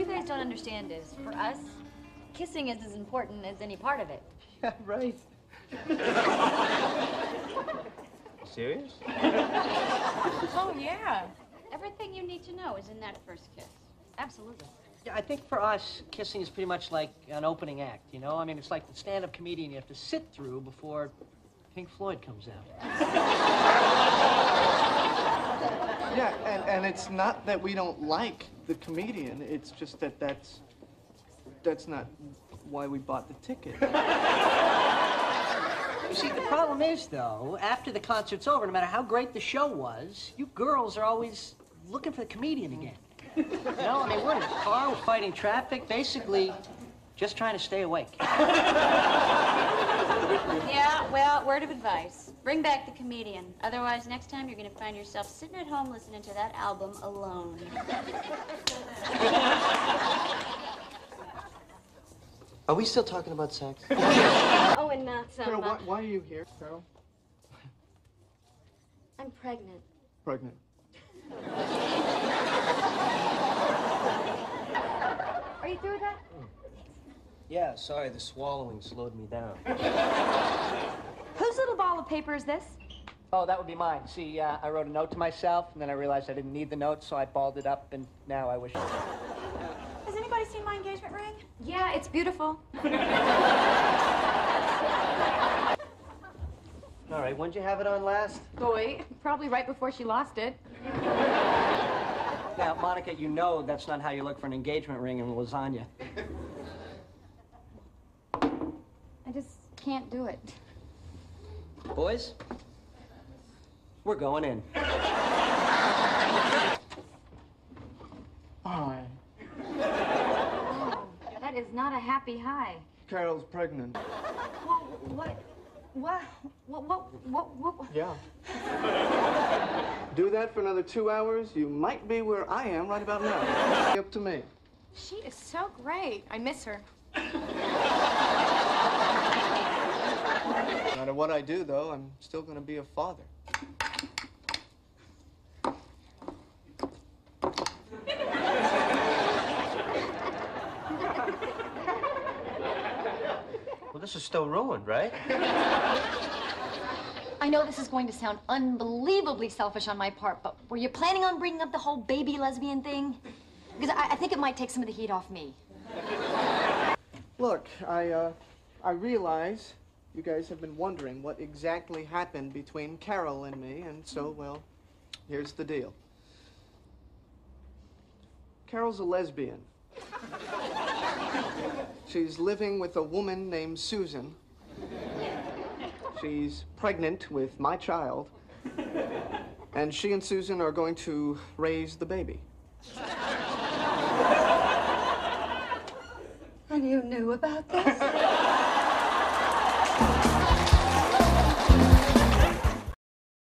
you guys don't understand is, for us, kissing is as important as any part of it. Yeah, right. Serious? Oh, yeah. Everything you need to know is in that first kiss. Absolutely. Yeah, I think for us, kissing is pretty much like an opening act, you know? I mean, it's like the stand-up comedian you have to sit through before Pink Floyd comes out. Yeah, and, and it's not that we don't like the comedian, it's just that that's, that's not why we bought the ticket. You see, the problem is, though, after the concert's over, no matter how great the show was, you girls are always looking for the comedian again. Know, I mean, we're in a car, we're fighting traffic, basically just trying to stay awake. Yeah, well, word of advice. Bring back the comedian. Otherwise, next time you're going to find yourself sitting at home listening to that album alone. Are we still talking about sex? oh, and not some. Carol, uh, why, why are you here, Carol? I'm pregnant. Pregnant. Are you through with that? Yeah, sorry, the swallowing slowed me down. Whose little ball of paper is this? Oh, that would be mine. See, uh, I wrote a note to myself, and then I realized I didn't need the note, so I balled it up, and now I wish. Has anybody seen my engagement ring? Yeah, it's beautiful. All right, when'd you have it on last? Boy, probably right before she lost it. Now, Monica, you know that's not how you look for an engagement ring in lasagna. I just can't do it. Boys, we're going in. Hi. That is not a happy high. Carol's pregnant. What? What? What? What? What? what? Yeah. Do that for another two hours, you might be where I am right about now. Up to me. She is so great. I miss her. No matter what I do, though, I'm still going to be a father. Well, this is still ruined, right? I know this is going to sound unbelievably selfish on my part, but were you planning on bringing up the whole baby lesbian thing? Because I, I think it might take some of the heat off me. Look, I, uh, I realize you guys have been wondering what exactly happened between Carol and me, and so, mm. well, here's the deal. Carol's a lesbian. She's living with a woman named Susan. She's pregnant with my child. And she and Susan are going to raise the baby. And you knew about that?